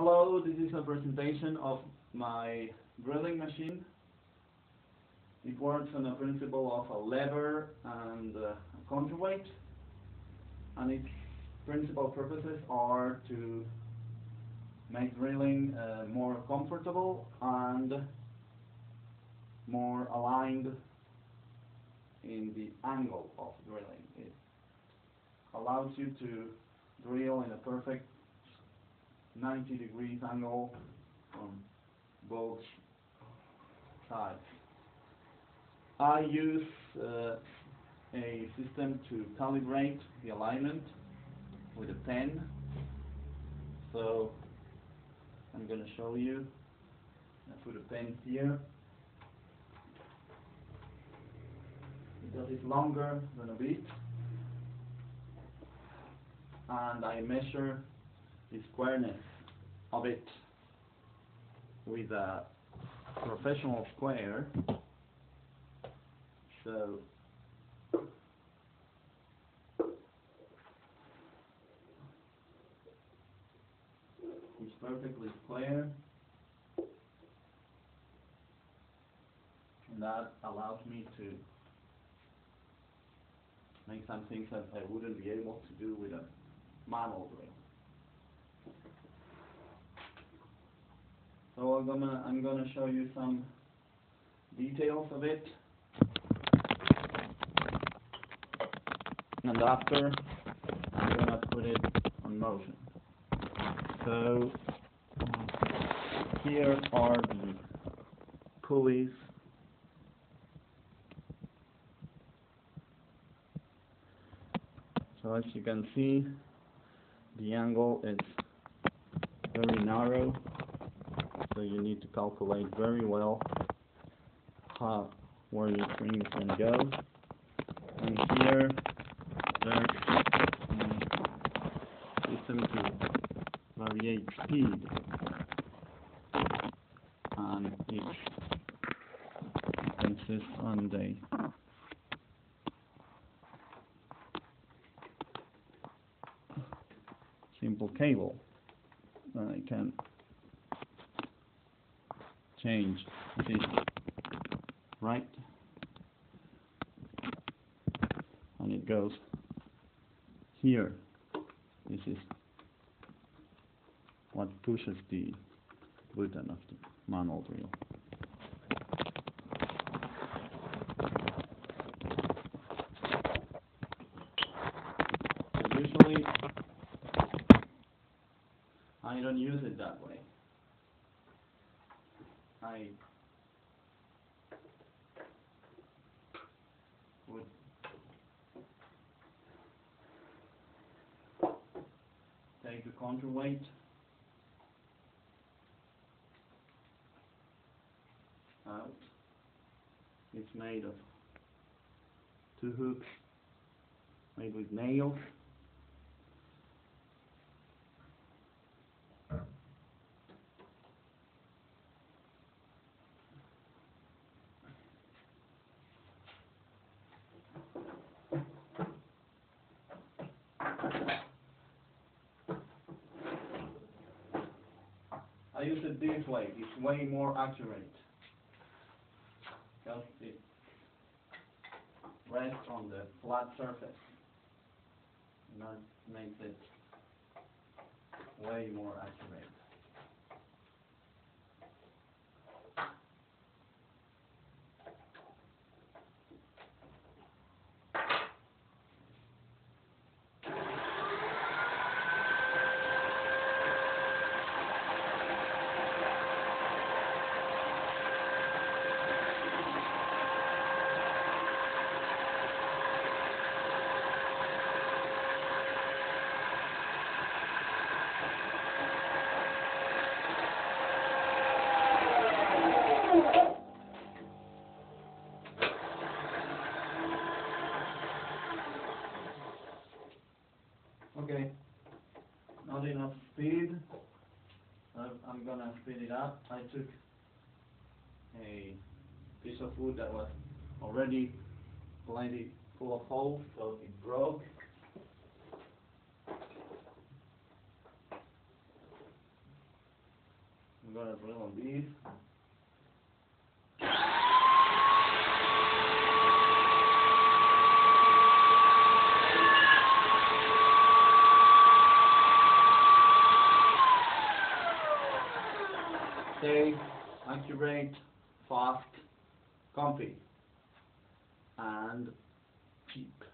Hello, this is a presentation of my drilling machine. It works on the principle of a lever and a counterweight, and its principal purposes are to make drilling uh, more comfortable and more aligned in the angle of drilling. It allows you to drill in a perfect 90 degrees angle from both sides. I use uh, a system to calibrate the alignment with a pen. So I'm going to show you. I put a pen here. Because it's longer than a bit. And I measure the squareness of it with a professional square. So it's perfectly square and that allows me to make some things that I wouldn't be able to do with a manual drill. So I'm gonna I'm gonna show you some details of it, and after I'm gonna put it on motion. So here are the pulleys. So as you can see, the angle is very narrow so you need to calculate very well how where your going to go. And here there's a system to variate speed and each consists on the simple cable I can change. This right. And it goes here. This is what pushes the button of the manual drill. Usually I don't use it that way I would take the counterweight out. It's made of two hooks made with nails. I use it this way, it's way more accurate. Because it rests on the flat surface. And that makes it way more accurate. Okay, not enough speed. I'm, gonna speed it up. I took a piece of wood that was already plenty full of holes, so it broke. I'm gonna drill on these. Safe, accurate, fast, comfy, and cheap.